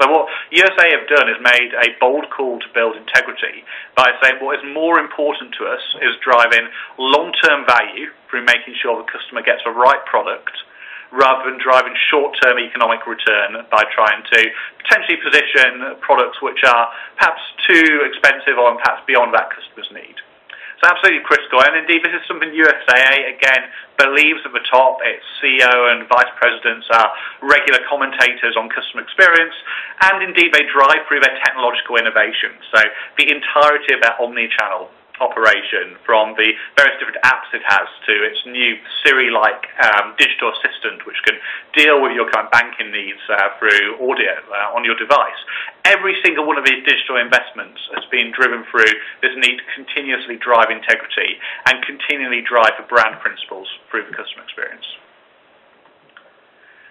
So what USA have done is made a bold call to build integrity by saying what is more important to us is driving long-term value through making sure the customer gets the right product rather than driving short-term economic return by trying to potentially position products which are perhaps too expensive or perhaps beyond that customer's need. It's absolutely critical, and indeed this is something USAA again believes at the top. Its CEO and vice presidents are regular commentators on customer experience, and indeed they drive through their technological innovation. So the entirety of their omni-channel operation from the various different apps it has to its new Siri-like um, digital assistant which can deal with your kind of banking needs uh, through audio uh, on your device. Every single one of these digital investments has been driven through this need to continuously drive integrity and continually drive the brand principles through the customer experience.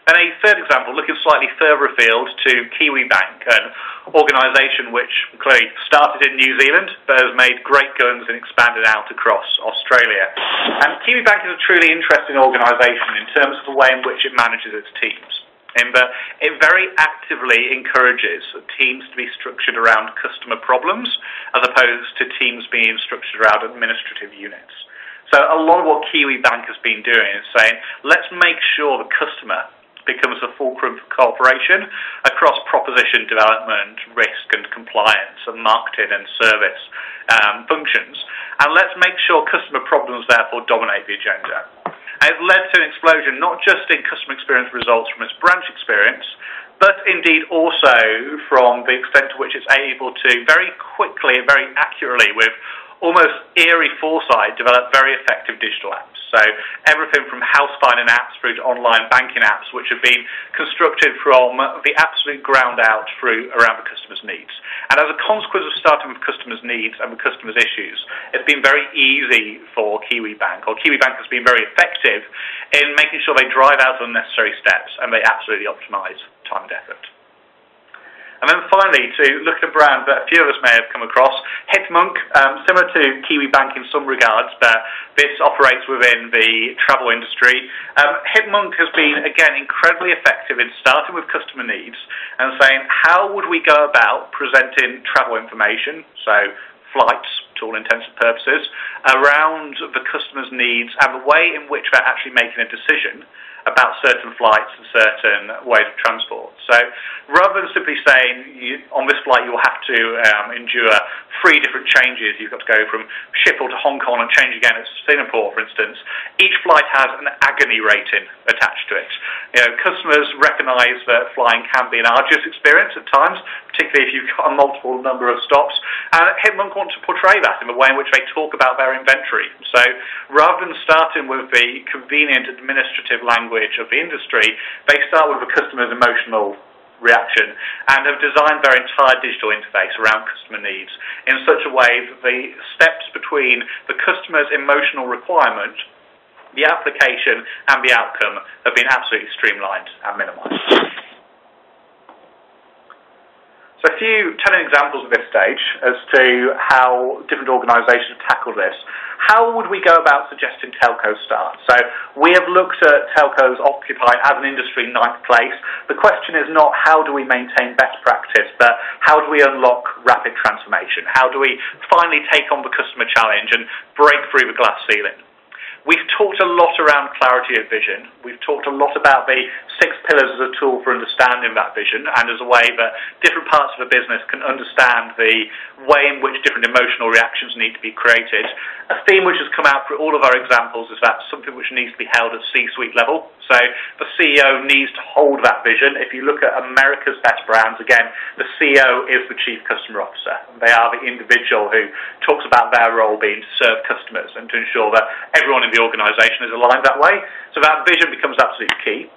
And a third example, looking slightly further afield to Kiwi Bank, an organisation which clearly started in New Zealand but has made great guns and expanded out across Australia. And Kiwi Bank is a truly interesting organisation in terms of the way in which it manages its teams. In that it very actively encourages teams to be structured around customer problems as opposed to teams being structured around administrative units. So a lot of what Kiwi Bank has been doing is saying, let's make sure the customer becomes a fulcrum for cooperation across proposition development, risk and compliance, and marketing and service um, functions. And let's make sure customer problems therefore dominate the agenda. And it's led to an explosion not just in customer experience results from its branch experience, but indeed also from the extent to which it's able to very quickly and very accurately with almost eerie foresight, develop very effective digital apps. So everything from house finding apps through to online banking apps, which have been constructed from the absolute ground out through around the customer's needs. And as a consequence of starting with customers' needs and with customers' issues, it's been very easy for Kiwi Bank, or Kiwi Bank has been very effective in making sure they drive out unnecessary steps and they absolutely optimize time and effort. And then finally, to look at a brand that a few of us may have come across, Hipmunk, um, similar to Kiwi Bank in some regards, but this operates within the travel industry. Um, has been, again, incredibly effective in starting with customer needs and saying, how would we go about presenting travel information, so flights to all intents and purposes, around the customer's needs and the way in which they're actually making a decision about certain flights and certain ways of transport. So rather than simply saying you, on this flight you'll have to um, endure three different changes, you've got to go from Schiphol to Hong Kong and change again at Singapore, for instance, each flight has an agony rating attached to it. You know, customers recognise that flying can be an arduous experience at times, particularly if you've got a multiple number of stops. And Hipmunk want to portray that in the way in which they talk about their inventory. So rather than starting with the convenient administrative language of the industry, they start with the customer's emotional reaction and have designed their entire digital interface around customer needs in such a way that the steps between the customer's emotional requirement, the application and the outcome have been absolutely streamlined and minimized. So a few telling examples at this stage as to how different organisations tackle this. How would we go about suggesting telco start? So we have looked at telcos occupying as an industry ninth place. The question is not how do we maintain best practice, but how do we unlock rapid transformation? How do we finally take on the customer challenge and break through the glass ceiling? We've talked a lot around clarity of vision. We've talked a lot about the six pillars as a tool for understanding that vision and as a way that different parts of a business can understand the way in which different emotional reactions need to be created. A theme which has come out for all of our examples is that something which needs to be held at C-suite level. So the CEO needs to hold that vision. If you look at America's best brands, again, the CEO is the chief customer officer. They are the individual who talks about their role being to serve customers and to ensure that everyone in the organisation is aligned that way. So that vision becomes absolutely key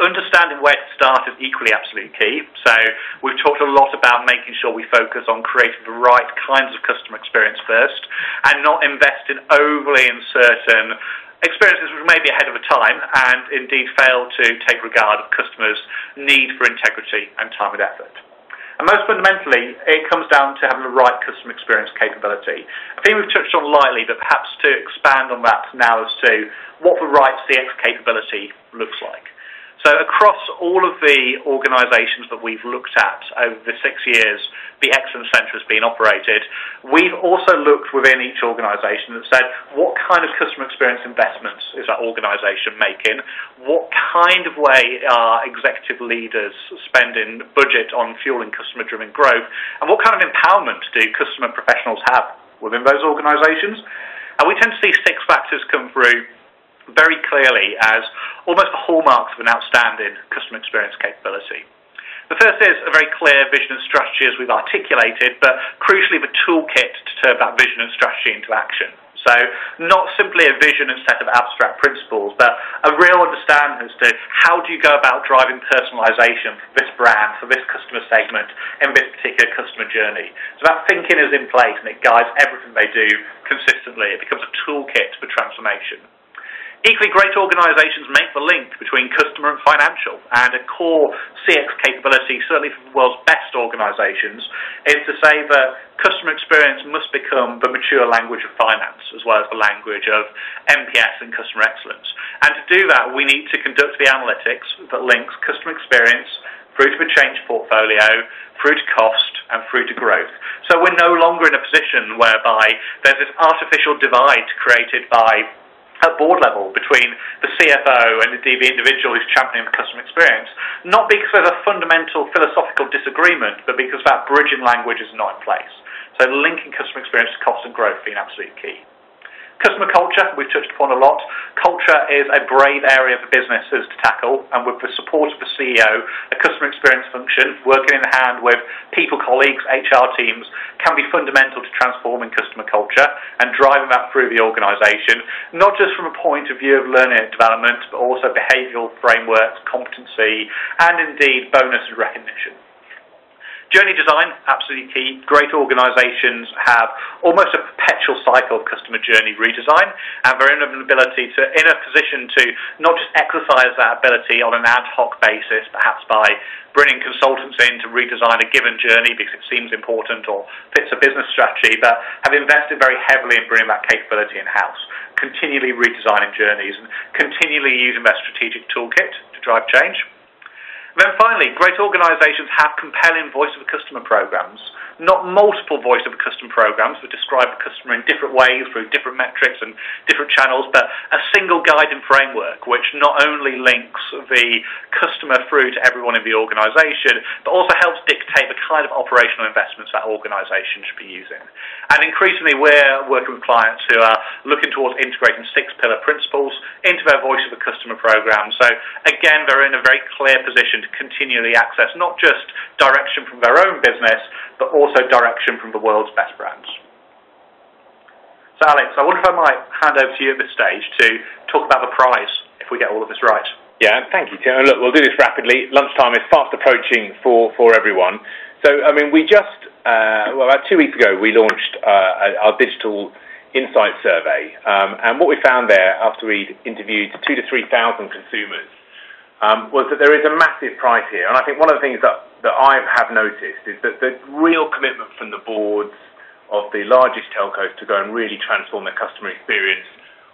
understanding where to start is equally absolutely key. So we've talked a lot about making sure we focus on creating the right kinds of customer experience first and not investing overly in certain experiences which may be ahead of a time and indeed fail to take regard of customers' need for integrity and time and effort. And most fundamentally, it comes down to having the right customer experience capability. I think we've touched on lightly, but perhaps to expand on that now as to what the right CX capability looks like. So across all of the organisations that we've looked at over the six years the Excellence Centre has been operated, we've also looked within each organisation and said what kind of customer experience investments is that organisation making, what kind of way are executive leaders spending budget on fueling customer-driven growth, and what kind of empowerment do customer professionals have within those organisations. And we tend to see six factors come through very clearly as almost the hallmarks of an outstanding customer experience capability. The first is a very clear vision and strategy as we've articulated, but crucially the toolkit to turn that vision and strategy into action. So not simply a vision and set of abstract principles, but a real understanding as to how do you go about driving personalization for this brand, for this customer segment, in this particular customer journey. So that thinking is in place and it guides everything they do consistently. It becomes a toolkit for transformation. Equally, great organisations make the link between customer and financial, and a core CX capability, certainly for the world's best organisations, is to say that customer experience must become the mature language of finance, as well as the language of NPS and customer excellence. And to do that, we need to conduct the analytics that links customer experience through to a change portfolio, through to cost, and through to growth. So we're no longer in a position whereby there's this artificial divide created by at board level between the CFO and indeed the individual who's championing the customer experience, not because there's a fundamental philosophical disagreement, but because that bridging language is not in place. So linking customer experience to cost and growth being absolutely key. Customer culture, we've touched upon a lot. Culture is a brave area for businesses to tackle, and with the support of the CEO, a customer experience function, working in hand with people, colleagues, HR teams, can be fundamental to transforming customer culture and driving that through the organisation, not just from a point of view of learning and development, but also behavioural frameworks, competency, and indeed bonus and recognition. Journey design, absolutely key. Great organisations have almost a perpetual cycle of customer journey redesign and in an ability to, in a position to not just exercise that ability on an ad hoc basis, perhaps by bringing consultants in to redesign a given journey because it seems important or fits a business strategy, but have invested very heavily in bringing that capability in-house, continually redesigning journeys and continually using that strategic toolkit to drive change. Then finally, great organisations have compelling voice of the customer programs, not multiple voice of the customer programs that describe the customer in different ways through different metrics and different channels, but a single guiding framework which not only links the customer through to everyone in the organisation, but also helps dictate the kind of operational investments that organisation should be using. And increasingly, we're working with clients who are looking towards integrating six pillar principles into their voice of the customer program. So again, they're in a very clear position continually access not just direction from their own business, but also direction from the world's best brands. So Alex, I wonder if I might hand over to you at this stage to talk about the prize if we get all of this right. Yeah, thank you, Tim. Look, we'll do this rapidly. Lunchtime is fast approaching for, for everyone. So, I mean, we just, uh, well, about two weeks ago, we launched uh, our digital insight survey. Um, and what we found there after we'd interviewed two to 3,000 consumers um, was that there is a massive price here. And I think one of the things that, that I have noticed is that the real commitment from the boards of the largest telcos to go and really transform their customer experience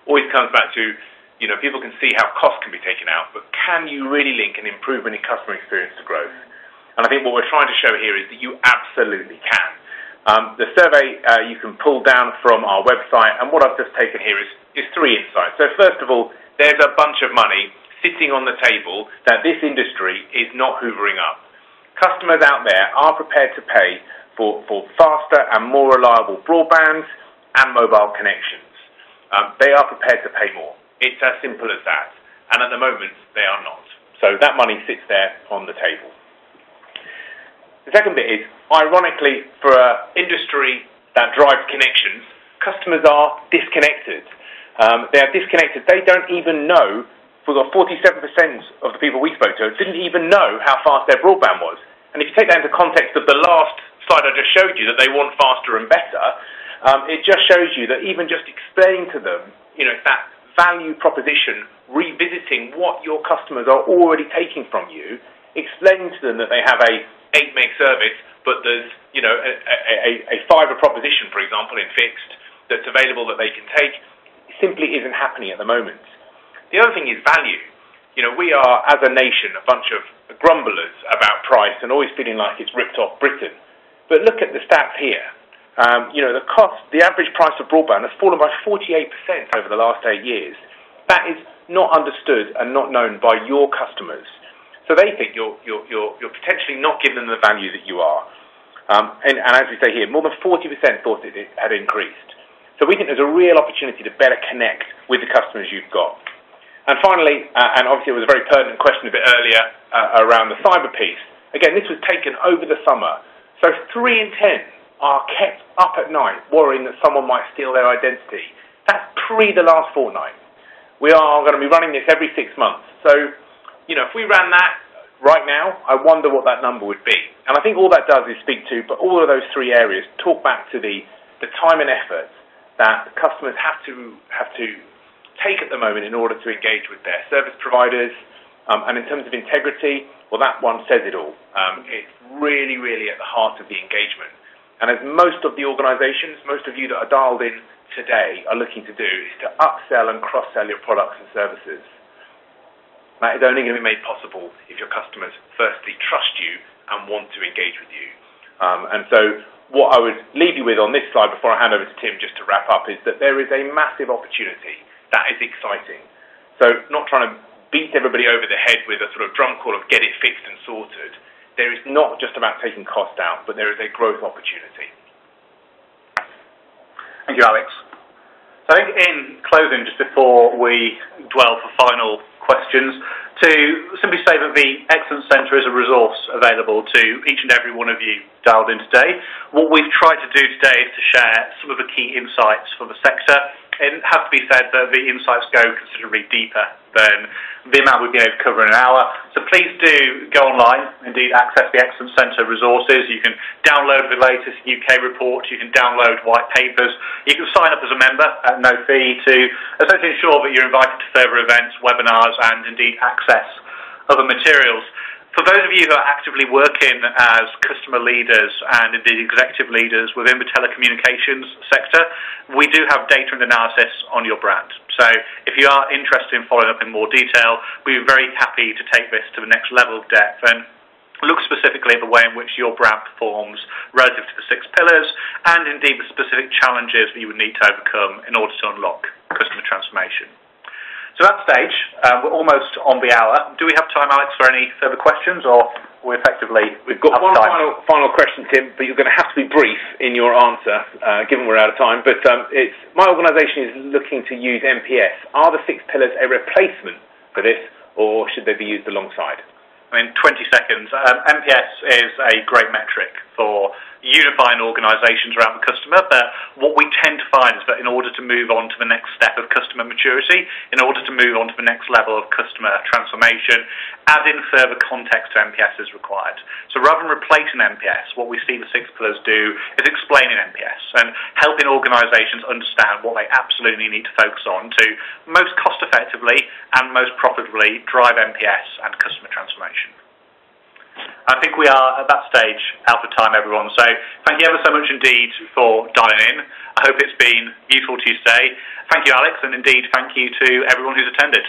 always comes back to, you know, people can see how cost can be taken out, but can you really link an improvement in customer experience to growth? And I think what we're trying to show here is that you absolutely can. Um, the survey uh, you can pull down from our website, and what I've just taken here is, is three insights. So first of all, there's a bunch of money sitting on the table that this industry is not hoovering up. Customers out there are prepared to pay for, for faster and more reliable broadband and mobile connections. Um, they are prepared to pay more. It's as simple as that. And at the moment, they are not. So that money sits there on the table. The second bit is, ironically, for an industry that drives connections, customers are disconnected. Um, they are disconnected. They don't even know we got 47% of the people we spoke to didn't even know how fast their broadband was. And if you take that into context of the last slide I just showed you, that they want faster and better, um, it just shows you that even just explaining to them, you know, that value proposition, revisiting what your customers are already taking from you, explaining to them that they have a 8 meg service, but there's, you know, a, a, a fibre proposition, for example, in fixed, that's available that they can take, simply isn't happening at the moment. The other thing is value. You know, we are, as a nation, a bunch of grumblers about price and always feeling like it's ripped off Britain. But look at the stats here. Um, you know, the cost, the average price of broadband has fallen by 48% over the last eight years. That is not understood and not known by your customers. So they think you're, you're, you're, you're potentially not giving them the value that you are. Um, and, and, as we say here, more than 40% thought it had increased. So we think there's a real opportunity to better connect with the customers you've got. And finally, uh, and obviously it was a very pertinent question a bit earlier uh, around the cyber piece. Again, this was taken over the summer. So three in ten are kept up at night worrying that someone might steal their identity. That's pre the last fortnight. We are going to be running this every six months. So, you know, if we ran that right now, I wonder what that number would be. And I think all that does is speak to, but all of those three areas talk back to the, the time and effort that customers have to have to take at the moment in order to engage with their service providers. Um, and in terms of integrity, well, that one says it all. Um, it's really, really at the heart of the engagement. And as most of the organizations, most of you that are dialed in today are looking to do, is to upsell and cross-sell your products and services. That is only going to be made possible if your customers firstly trust you and want to engage with you. Um, and so what I would leave you with on this slide before I hand over to Tim just to wrap up is that there is a massive opportunity. That is exciting. So not trying to beat everybody over the head with a sort of drum call of get it fixed and sorted. There is not just about taking cost out, but there is a growth opportunity. Thank you, Alex. So I think in closing, just before we dwell for final questions, to simply say that the Excellence Centre is a resource available to each and every one of you dialed in today. What we've tried to do today is to share some of the key insights for the sector it has to be said that the insights go considerably deeper than the amount we've been able to cover in an hour. So please do go online, indeed access the Excellence Centre resources. You can download the latest UK report, you can download white papers, you can sign up as a member at no fee to essentially ensure that you're invited to further events, webinars and indeed access other materials. For those of you who are actively working as customer leaders and indeed executive leaders within the telecommunications sector, we do have data and analysis on your brand. So if you are interested in following up in more detail, we're very happy to take this to the next level of depth and look specifically at the way in which your brand performs relative to the six pillars and indeed the specific challenges that you would need to overcome in order to unlock customer transformation. So at that stage, uh, we're almost on the hour. Do we have time, Alex, for any further questions, or we effectively we've got one time? final final question, Tim, but you're going to have to be brief in your answer, uh, given we're out of time. But um, it's my organisation is looking to use NPS. Are the six pillars a replacement for this, or should they be used alongside? I mean, 20 seconds. Um, NPS is a great metric for unifying organisations around the customer, but what we tend to find is that in order to move on to the next step of customer maturity, in order to move on to the next level of customer transformation, adding further context to NPS is required. So rather than replacing NPS, what we see the six pillars do is explaining NPS and helping organisations understand what they absolutely need to focus on to most cost effectively and most profitably drive NPS and customer transformation. I think we are at that stage out of time, everyone. So thank you ever so much indeed for dialing in. I hope it's been useful to you today. Thank you, Alex, and indeed thank you to everyone who's attended.